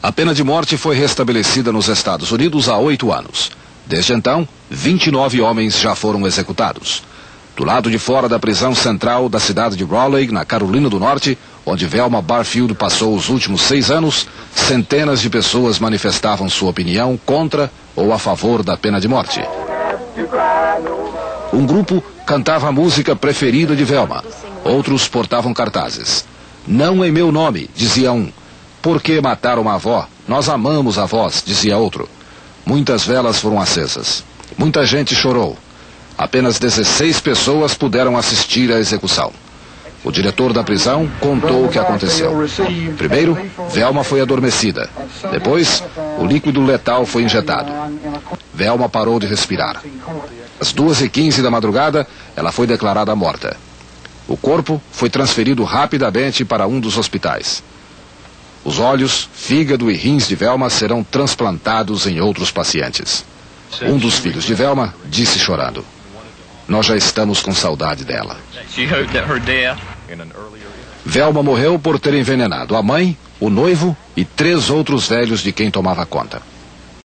A pena de morte foi restabelecida nos Estados Unidos há oito anos. Desde então, 29 homens já foram executados. Do lado de fora da prisão central da cidade de Raleigh, na Carolina do Norte, onde Velma Barfield passou os últimos seis anos, centenas de pessoas manifestavam sua opinião contra ou a favor da pena de morte. Um grupo cantava a música preferida de Velma. Outros portavam cartazes. Não em meu nome, dizia um. Por que matar uma avó? Nós amamos avós, dizia outro. Muitas velas foram acesas. Muita gente chorou. Apenas 16 pessoas puderam assistir à execução. O diretor da prisão contou o que aconteceu. Primeiro, Velma foi adormecida. Depois, o líquido letal foi injetado. Velma parou de respirar. Às 2h15 da madrugada, ela foi declarada morta. O corpo foi transferido rapidamente para um dos hospitais. Os olhos, fígado e rins de Velma serão transplantados em outros pacientes. Um dos filhos de Velma disse chorando: Nós já estamos com saudade dela. Velma morreu por ter envenenado a mãe, o noivo e três outros velhos de quem tomava conta.